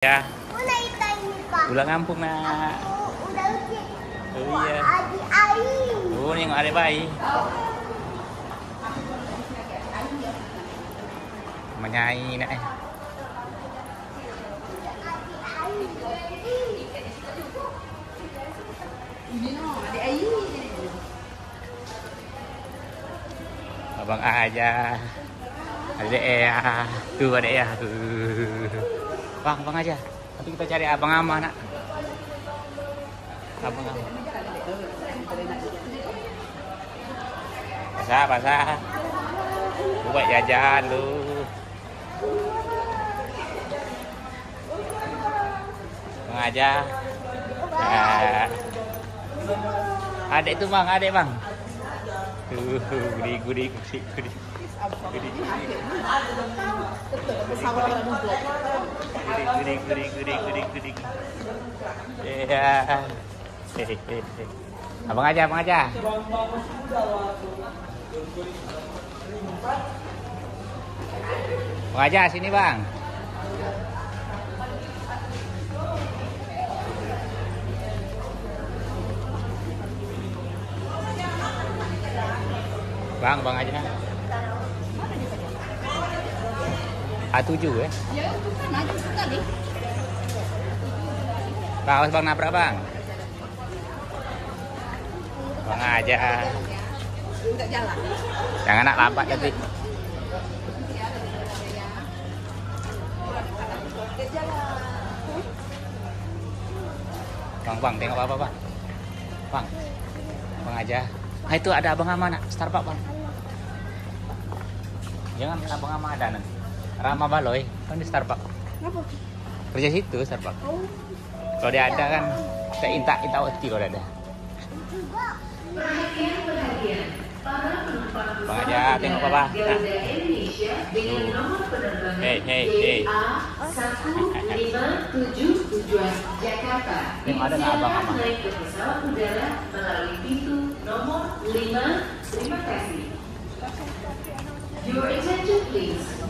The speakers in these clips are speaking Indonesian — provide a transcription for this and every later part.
Ya, pulang kampung nak. Aku udah ucap. Oh iya. Adik air. Oh, ni ada bayi. Menyanyi nak eh. Abang aja. Adik ya. Tuh adik ya. Tuh. Bang, bang aja. Nanti kita cari abang ama nak. Abang ama. Pasah, pasah. Buat jajan lu. Bang aja. Ya. Adik tuh bang, adik bang. Tuh, gudi, gudi, gudi, gudi. Gudi, gudi. Iya. Abang aja, abang aja. Bang aja sini bang. Bang, bang aja. A7 ya? Ya, bukan aja sekali. Bang, awas bang nabrak bang. Bang aja. Enggak jalan. Jangan nak lambat nanti. Jalan. Bang, bang, tengok apa bang? Bang, bang aja. Ah itu ada abang ama nak Starbucks bang. Jangan abang ama ada nanti. Rama Baloy, kan di Starbucks. Ngapa? Kerja situ Starbucks. Oh, Kalau dia ada kan, saya inta inta waktu kalau ada. Bang aja, tengok apa? Nah. Hei, hei, hei. tujuan Jakarta. Tengok ada nggak abang ama?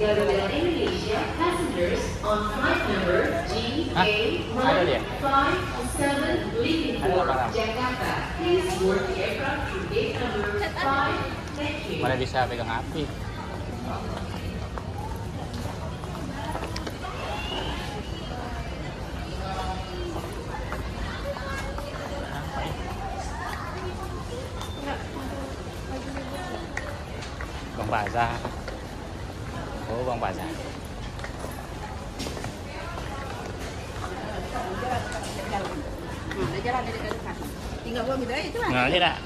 Garuda Indonesia passengers on flight number Hah? Ada dia? GA157 leaving for? Jakarta. Please board the aircraft through gate number 5. Thank you. Mana bisa pegang api? Bang Bazar. Oh, Bang Bazar. nah, aja.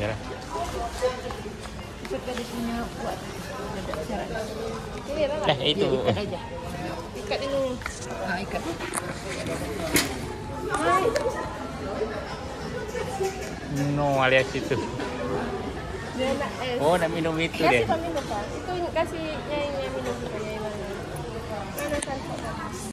Ya. Ikut ke punya buat. Ada syarat. Eh, itu. Ikat aja. Ikat ini. Ah, ikat. No, alias itu. Dia nak es. Oh, nak minum itu Kasih deh. kau minum pak. Itu kasih nyai yang minum mana? Satu?